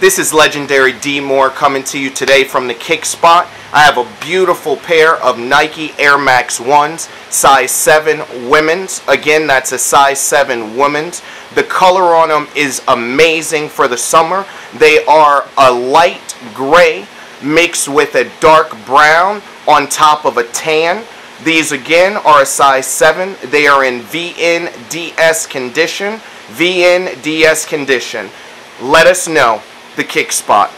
This is legendary D Moore coming to you today from the Kick Spot. I have a beautiful pair of Nike Air Max 1s, size 7 women's. Again, that's a size 7 women's. The color on them is amazing for the summer. They are a light gray mixed with a dark brown on top of a tan. These again are a size 7. They are in VNDS condition. VNDS condition. Let us know the kick spot.